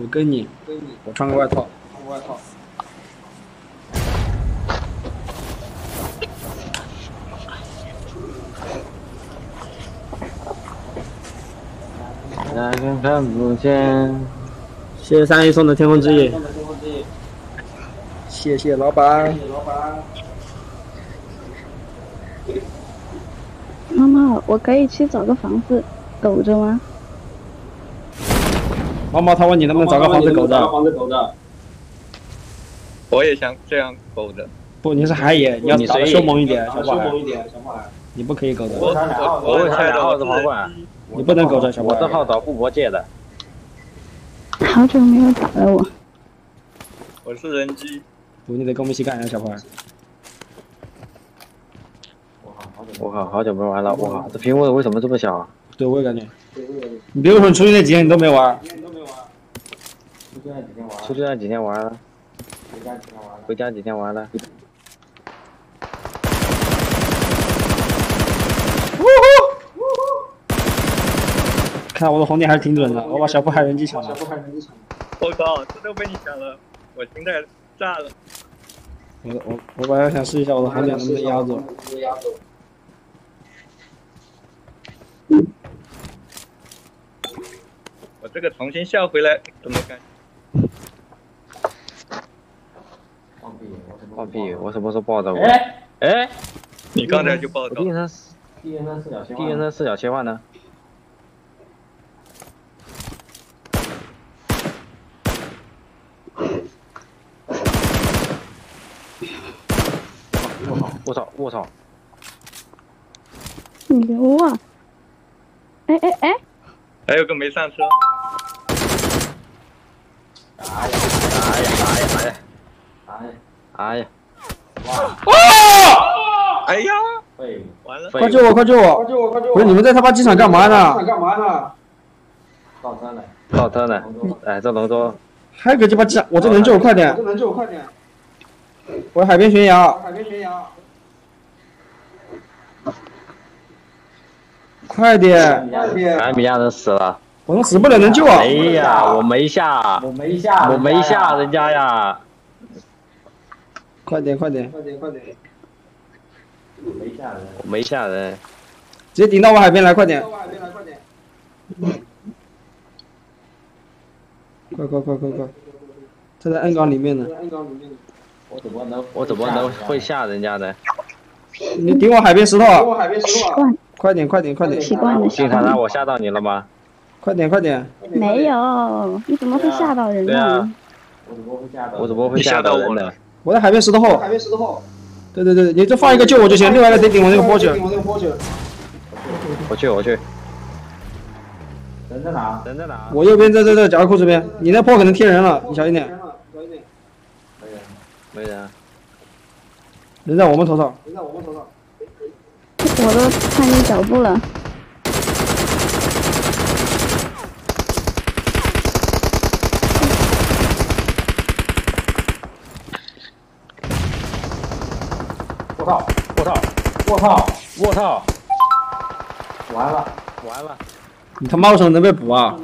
我跟你，我穿个外套，穿个外套。那个看不见。谢谢三姨送的天空之翼。谢谢老板。妈妈，我可以去找个房子苟着吗？毛毛他问你能不能找个房子苟着？我也想这样苟着。不，你是海野，你要打得凶猛一点，小伙一点，小伙儿。你不可以苟着。我我我为啥两号子跑管？你不能苟着，小伙我。这号找富婆借的。好久没有打了我。我是人机。不，你得跟我们一起干呀，小伙儿。我靠，好久没玩了！我靠，这屏幕为什么这么小啊？对，我也感觉。你比如说你出去那几天你都没玩，出去那几天玩了，回家几天玩了。回家几天玩了看我的红点还是挺准的，我把小破海人机抢了。我靠，这都被你抢了，我心态炸了。我我我本来想试一下我的红点能不能压住。我这个重新下回来怎么干？放屁！我什么时候抱着我？哎哎，你刚才就报道我第。一声第三人称视角切第三人称视角切换呢？我操！我操！你牛啊！哎哎哎！还有个没上车。哎呀！哎呀！哎呀！哎呀，哎呀！哎呀！完了！快救我！快救我！救我！快救不是你们在他妈机场干嘛呢？干嘛呢？倒车了。倒车呢？哎，这龙舟还有个鸡巴机场，我这能救我，快点！这能救我，快点！我海边悬崖，海边悬崖。快点！快点！艾米亚人死了。我们死不了，能救啊！哎呀，我没下，我没下，我没下人家呀。快点快点！快点快点！没下人。我没下人。直接顶到我海边来，快点！到我海边来，快点！快快快快快！他在暗港里面呢。我怎么能？我怎么能会吓人家呢？你顶我海边石头！我海边石头。习惯快点快点快点！习惯了，习警察拉惯了。我吓到你了吗？快点快点！没有，你怎么会吓到人对啊呢？我怎么会吓到？我怎么会吓到人呢？我在海边石头后海。边石头后。对对对，你就放一个救我就行，另外一个得顶我那个波去。顶我那个波去。我去，我去。人在哪？人在哪？我右边在在这夹克裤这边，你那坡可能贴人了，你小心点。小心点。没人啊。人在我们头上，人在我们头上。我都看见脚步了。我操！我操！我操！我操！完了！完了！你他妈为什么能被捕啊？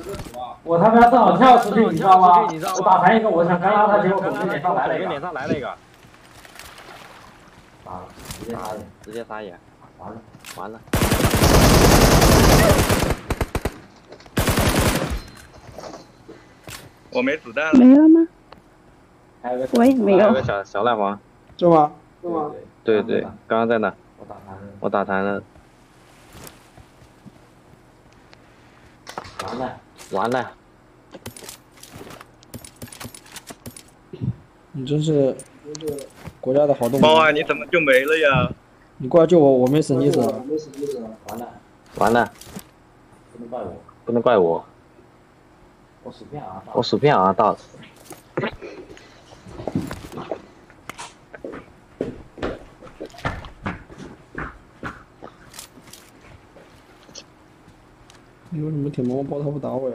我他妈正好跳出去，你知道吗？我打残一个，我想干拉他，结果狗我跟脸上来了一个。脸上来了一个，啊！直接打脸，直接撒野，完了！完了。我没子弹了。没了吗？还有个我也没有还有个。小小烂黄，是吗？是吗？对对，刚刚在那，我打残了，我打残了，完了！完了。你真是国家的好动物。猫啊，你怎么就没了呀？你过来救我，我没死你死了。没死你死了，完了！完了，不能怪我，不能怪我，我薯片啊！我薯片啊到。你为什么舔毛毛包他不打我呀？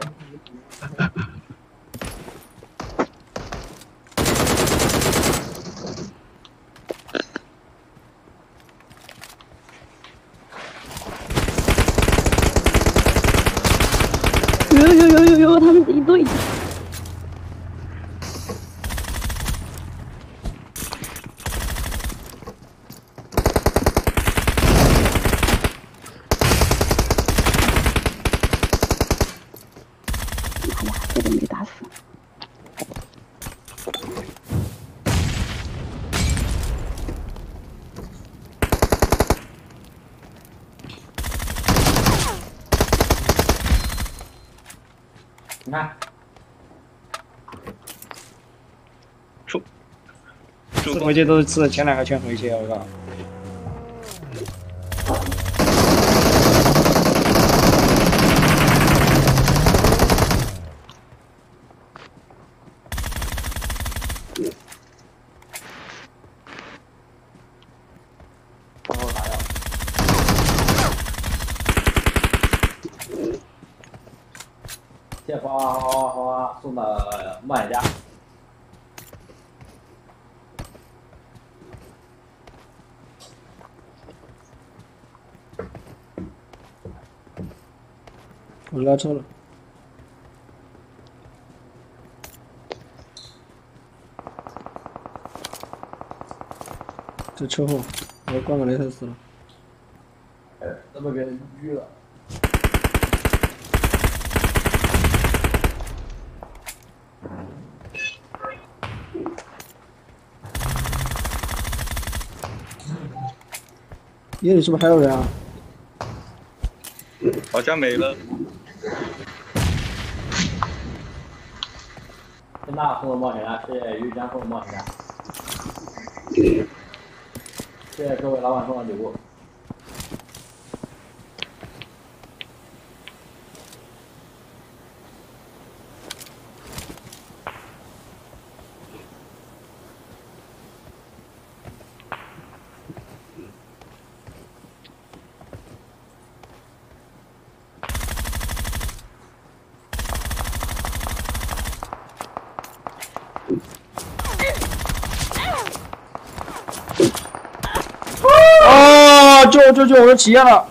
有有有有有，他们一队。这个没打死。你看，出这回去都是吃了前两个圈回去，我靠！帮我打药。谢谢花花花花花花送的梦想家。我拉车了。这车祸，我关个雷特死了。怎么给人狙了？夜里是不是还有人啊？好像没了。谢大送的冒险家，谢谢于江送的冒险家。谢谢各位老板送的礼物。啊！救救救！我的起烟了！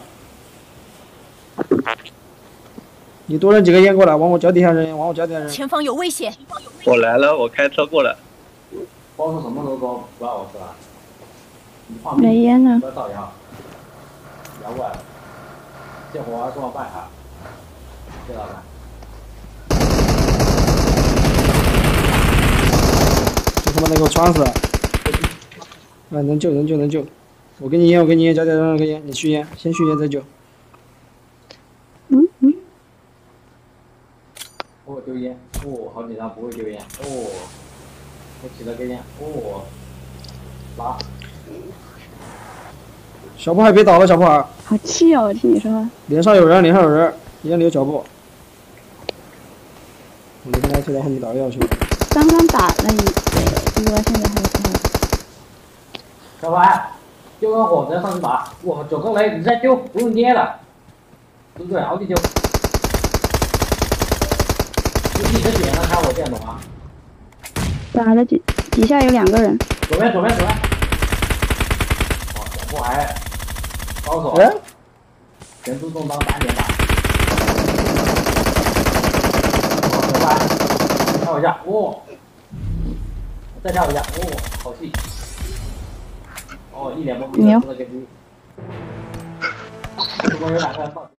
你多扔几个烟过来，往我脚底下扔，往我脚底下扔。前方有危险！我来了，我开车过来。包叔什么时候包不让我吃了？没烟呢不，要造谣。摇过来了。谢火花送我半卡。谢老板。这他妈能给我穿死！啊，能救能救能救！我给你烟，我给你烟，脚底下扔了个烟，你续烟，先续烟再救。嗯嗯，哦，丢烟。哦，好紧张，不会丢烟。哦，我起了根烟。哦，拉。小破海别倒了，小破海，好气哦！我听你说，脸上有人，脸上有人，眼里有脚步。我跟他退到后面打个药去。刚刚打了一个，意外现在还有？小白，丢个火直接上去打。哇，九个雷，你再丢，不用捏了。对不对？好几丢。就一直点了开我电懂吗？打了几，底下有两个人，左边，左边，左边。哇，小破还高手，哎，全速中当单点打。哇，小白，跳一下，哇、再跳一下，哇、好细。哦，一脸懵